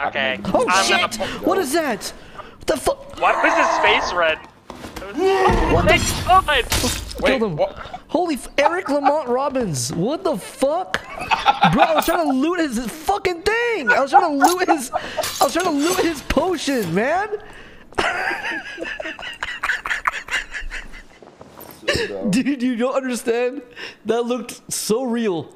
Okay. Oh I'm shit! What is that? What the fuck? Why was his face red? What the fuck? Wait, him. what? Holy f Eric Lamont Robbins. What the fuck? Bro, I was trying to loot his fucking thing. I was trying to loot his I was trying to loot his potion, man. So. Dude, you don't understand? That looked so real.